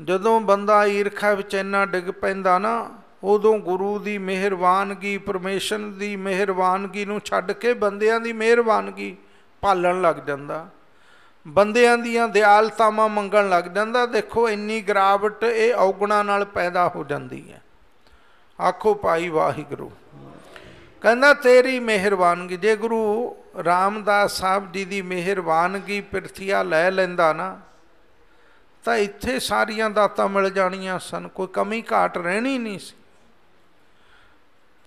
ਜਦੋਂ ਬੰਦਾ ਈਰਖਾ ਵਿੱਚ ਇੰਨਾ ਡਿੱਗ ਪੈਂਦਾ ਨਾ, ਉਦੋਂ ਗੁਰੂ ਦੀ ਮਿਹਰਬਾਨਗੀ, ਪਰਮੇਸ਼ਰ ਦੀ ਮਿਹਰਬਾਨਗੀ ਨੂੰ ਛੱਡ ਕੇ ਬੰਦਿਆਂ ਦੀ ਮਿਹਰਬਾਨਗੀ ਪਾਲਣ ਲੱਗ ਜਾਂਦਾ। ਬੰਦਿਆਂ ਦੀਆਂ ਦਿਆਲਤਾਵਾਂ ਮੰਗਣ ਲੱਗ ਜਾਂਦਾ। ਦੇਖੋ, ਇੰਨੀ ਗਰਾਵਟ ਇਹ ਔਗਣਾ ਨਾਲ ਪੈਦਾ ਹੋ ਜਾਂਦੀ ਹੈ। ਆਖੋ, ਭਾਈ ਵਾਹਿਗੁਰੂ। ਕਹਿੰਦਾ, ਤੇਰੀ ਮਿਹਰਬਾਨਗੀ, ਜੇ ਗੁਰੂ ਰਾਮਦਾਸ ਸਾਹਿਬ ਜੀ ਦੀ ਮਿਹਰਬਾਨਗੀ ਪਿਰਥੀਆ ਲੈ ਲੈਂਦਾ ਨਾ ਤਾਂ ਇੱਥੇ ਸਾਰੀਆਂ ਦਾਤਾਂ ਮਿਲ ਜਾਣੀਆਂ ਸਨ ਕੋਈ ਕਮੀ ਘਾਟ ਰਹਿਣੀ ਨਹੀਂ ਸੀ।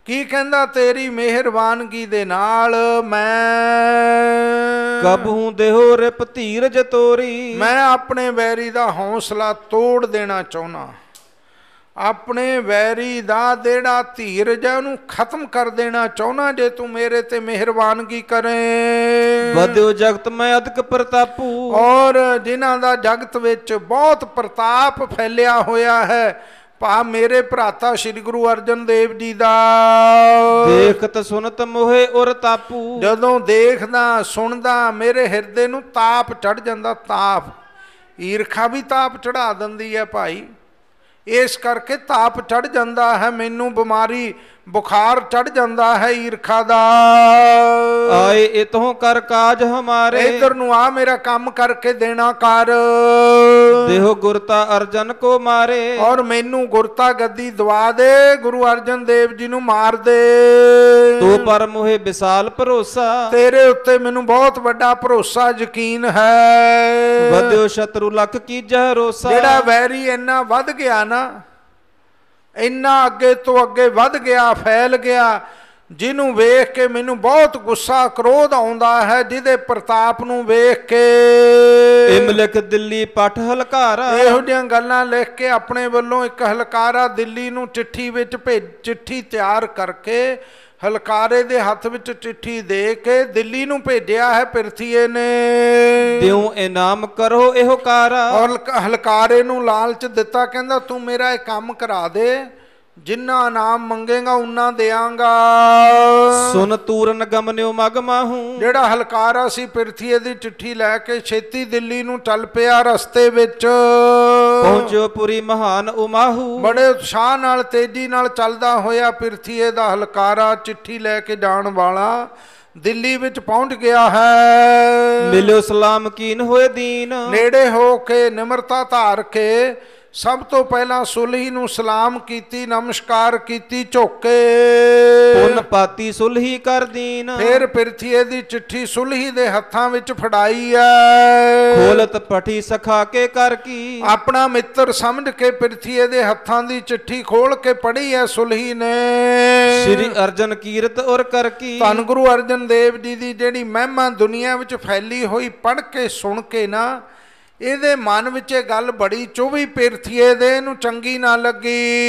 ਕੀ ਕਹਿੰਦਾ ਤੇਰੀ ਮਿਹਰਬਾਨਗੀ ਦੇ ਨਾਲ ਮੈਂ ਕਬਹੂ ਦੇਹੋ ਰਿਪ ਧੀਰਜ ਤੋਰੀ। ਮੈਂ ਆਪਣੇ ਵੈਰੀ ਦਾ ਹੌਸਲਾ ਤੋੜ ਦੇਣਾ ਚਾਹੁੰਦਾ ਆਪਣੇ ਵੈਰੀ ਦਾ ਦੇੜਾ ਧੀਰਜ ਹੈ ਉਹਨੂੰ ਖਤਮ ਕਰ ਦੇਣਾ ਚਾਹੁੰਦਾ ਜੇ ਤੂੰ ਮੇਰੇ ਤੇ ਮਿਹਰਬਾਨਗੀ ਕਰੇ। ਵਧਿਓ ਜਗਤ ਮੈਂ ਅਦਕ ਪ੍ਰਤਾਪੂ। ਔਰ ਜਿਨ੍ਹਾਂ ਦਾ ਜਗਤ ਵਿੱਚ ਬਹੁਤ ਪ੍ਰਤਾਪ ਫੈਲਿਆ ਹੋਇਆ ਹੈ ਭਾ ਮੇਰੇ ਭਰਾਤਾ ਸ੍ਰੀ ਗੁਰੂ ਅਰਜਨ ਦੇਵ ਜੀ ਦਾ। ਦੇਖਤ ਸੁਨਤ ਮੋਹਿ ਉਰ ਤਾਪੂ। ਜਦੋਂ ਦੇਖਦਾ ਸੁਣਦਾ ਮੇਰੇ ਹਿਰਦੇ ਨੂੰ ਤਾਪ ਚੜ ਜਾਂਦਾ ਤਾਪ। ਈਰਖਾ ਵੀ ਤਾਪ ਚੜਾ ਦਿੰਦੀ ਹੈ ਭਾਈ। ਇਸ ਕਰਕੇ ਤਾਪ ਚੜ ਜਾਂਦਾ ਹੈ ਮੈਨੂੰ ਬਿਮਾਰੀ ਬੁਖਾਰ ਚੜ ਜਾਂਦਾ ਹੈ ਈਰਖਾ ਦਾ। ਆਏ ਇਤੋਂ ਕਰ ਕਾਜ ਹਮਾਰੇ। ਇਧਰ ਨੂੰ ਆ ਮੇਰਾ ਕੰਮ ਕਰਕੇ ਦੇਣਾ ਕਰ। ਦੇਹੋ ਗੁਰਤਾ ਅਰਜਨ ਕੋ ਮਾਰੇ। ਔਰ ਮੈਨੂੰ ਗੁਰਤਾ ਗੱਦੀ ਦਵਾ ਦੇ ਗੁਰੂ ਅਰਜਨ ਦੇਵ ਜੀ ਨੂੰ ਮਾਰ ਦੇ। ਤੋ ਪਰ ਮੋਹਿ ਵਿਸਾਲ ਭਰੋਸਾ। ਤੇਰੇ ਉੱਤੇ ਮੈਨੂੰ ਬਹੁਤ ਵੱਡਾ ਭਰੋਸਾ ਯਕੀਨ ਹੈ। ਵਧਿਓ ਸ਼ਤਰੂ ਲਖ ਕੀ ਜਹ ਰੋਸਾ ਜਿਹੜਾ ਵੈਰੀ ਇੰਨਾ ਵੱਧ ਗਿਆ ਨਾ ਇੰਨਾ ਅੱਗੇ ਤੋਂ ਅੱਗੇ ਵੱਧ ਗਿਆ, ਫੈਲ ਗਿਆ, ਜਿਹਨੂੰ ਵੇਖ ਕੇ ਮੈਨੂੰ ਬਹੁਤ ਗੁੱਸਾ, ਕ੍ਰੋਧ ਆਉਂਦਾ ਹੈ ਜਿਹਦੇ ਪ੍ਰਤਾਪ ਨੂੰ ਵੇਖ ਕੇ। ਇਮਲਕ ਦਿੱਲੀ ਪਠ ਹਲਕਾਰਾ। ਇਹੋ ਜਿਹੀਆਂ ਗੱਲਾਂ ਲਿਖ ਕੇ ਆਪਣੇ ਵੱਲੋਂ ਇੱਕ ਹਲਕਾਰਾ ਦਿੱਲੀ ਨੂੰ ਚਿੱਠੀ ਵਿੱਚ ਭੇਜ ਚਿੱਠੀ ਤਿਆਰ ਕਰਕੇ ਹਲਕਾਰੇ ਦੇ ਹੱਥ ਵਿੱਚ ਚਿੱਠੀ ਦੇ ਕੇ ਦਿੱਲੀ ਨੂੰ ਭੇਜਿਆ ਹੈ ਪਿਰਥੀਏ ਨੇ। ਦਿਉ ਇਨਾਮ ਕਰੋ ਇਹੋ ਕਾਰਾ। ਔਰ ਹਲਕਾਰੇ ਨੂੰ ਲਾਲਚ ਦਿੱਤਾ ਕਹਿੰਦਾ ਤੂੰ ਮੇਰਾ ਇਹ ਕੰਮ ਕਰਾ ਦੇ। ਜਿੰਨਾ ਇਨਾਮ ਮੰਗੇਗਾ ਉਨਾ ਦੇਵਾਂਗਾ ਸੁਨ ਤੂਰਨ ਗਮਨਿਓ ਮਗ ਮਾਹੂ। ਜਿਹੜਾ ਹਲਕਾਰਾ ਸੀ ਪਿਰਥੀਏ ਦੀ ਚਿੱਠੀ ਲੈ ਕੇ ਛੇਤੀ ਦਿੱਲੀ ਨੂੰ ਚੱਲ ਪਿਆ ਰਸਤੇ ਵਿੱਚ। ਪਹੁੰਚੋ ਪੁਰੀ ਮਹਾਨ ਉਮਾਹੂ। ਬੜੇ ਉਤਸ਼ਾਹ ਨਾਲ ਤੇਜ਼ੀ ਨਾਲ ਚੱਲਦਾ ਹੋਇਆ ਪਿਰਥੀਏ ਦਾ ਹਲਕਾਰਾ ਚਿੱਠੀ ਲੈ ਕੇ ਜਾਣ ਵਾਲਾ ਦਿੱਲੀ ਵਿੱਚ ਪਹੁੰਚ ਗਿਆ ਹੈ। ਮਿਲਿਓ ਸਲਾਮ ਕੀਨ ਹੋਏ ਦੀਨ। ਨੇੜੇ ਹੋ ਕੇ ਨਿਮਰਤਾ ਧਾਰ ਕੇ ਸਭ ਤੋਂ ਪਹਿਲਾਂ ਸੁਲਹੀ ਨੂੰ ਸਲਾਮ ਕੀਤੀ ਨਮਸਕਾਰ ਕੀਤੀ ਝੋਕੇ। ਪੁੰਨ ਪਾਤੀ ਸੁਲਹੀ ਕਰ ਦੀਨ। ਫਿਰ ਪਿਰਥੀਏ ਦੀ ਚਿੱਠੀ ਸੁਲਹੀ ਦੇ ਹੱਥਾਂ ਵਿੱਚ ਫੜਾਈ ਐ। ਖੋਲਤ ਪਠੀ ਸਖਾ ਕੇ ਕਰ ਕੀ। ਆਪਣਾ ਮਿੱਤਰ ਸਮਝ ਕੇ ਪਿਰਥੀਏ ਦੇ ਹੱਥਾਂ ਦੀ ਚਿੱਠੀ ਖੋਲ ਕੇ ਪੜ੍ਹੀ ਐ ਸੁਲਹੀ ਨੇ। ਸ੍ਰੀ ਅਰਜਨ ਕੀਰਤ ਔਰ ਕਰ ਕੀ। ਧੰਨ ਗੁਰੂ ਅਰਜਨ ਦੇਵ ਜੀ ਦੀ ਜਿਹੜੀ ਮਹਿਮਾ ਦੁਨੀਆ ਵਿੱਚ ਫੈਲੀ ਹੋਈ ਪੜ੍ਹ ਕੇ ਸੁਣ ਕੇ ਨਾ ਇਹਦੇ ਮਨ ਵਿੱਚ ਇਹ ਗੱਲ ਬੜੀ ਚੁਭੀ ਪਿਰਥੀਏ ਦੇ ਨੂੰ ਚੰਗੀ ਨਾ ਲੱਗੀ।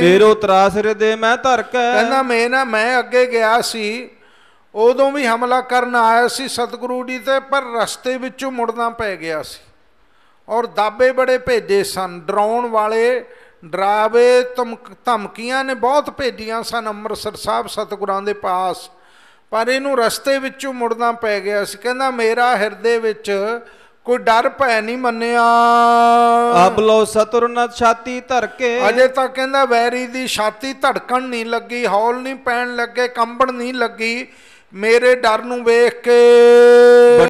ਮੇਰੋ ਤਰਾਸ ਹਿਰਦੇ ਮੈਂ ਧਰ ਕੇ ਕਹਿੰਦਾ ਮੈਂ ਨਾ ਮੈਂ ਅੱਗੇ ਗਿਆ ਸੀ ਉਦੋਂ ਵੀ ਹਮਲਾ ਕਰਨ ਆਇਆ ਸੀ ਸਤਿਗੁਰੂ ਜੀ ਤੇ ਪਰ ਰਸਤੇ ਵਿੱਚੋਂ ਮੁੜਨਾ ਪੈ ਗਿਆ ਸੀ। ਔਰ ਦਾਬੇ ਬੜੇ ਭੇਜੇ ਸਨ ਡਰਾਉਣ ਵਾਲੇ ਡਰਾਵੇ ਧਮਕ- ਧਮਕੀਆਂ ਨੇ ਬਹੁਤ ਭੇਜੀਆਂ ਸਨ ਅੰਮ੍ਰਿਤਸਰ ਸਾਹਿਬ ਸਤਿਗੁਰਾਂ ਦੇ ਪਾਸ। ਪਰ ਇਹਨੂੰ ਰਸਤੇ ਵਿੱਚੋਂ ਮੁੜਨਾ ਪੈ ਗਿਆ ਸੀ। ਕਹਿੰਦਾ ਮੇਰਾ ਹਿਰਦੇ ਵਿੱਚ ਕੋਈ ਡਰ ਭੈ ਨਹੀਂ ਮੰਨਿਆ। ਅਬ ਲੋ ਸਤੁਰ ਨ ਛਾਤੀ ਧਰ ਕੇ। ਅਜੇ ਤੱਕ ਕਹਿੰਦਾ ਵੈਰੀ ਦੀ ਛਾਤੀ ਧੜਕਣ ਨਹੀਂ ਲੱਗੀ ਹੌਲ ਨਹੀਂ ਪੈਣ ਲੱਗੇ ਕੰਬਣ ਨਹੀਂ ਲੱਗੀ। ਮੇਰੇ ਡਰ ਨੂੰ ਵੇਖ ਕੇ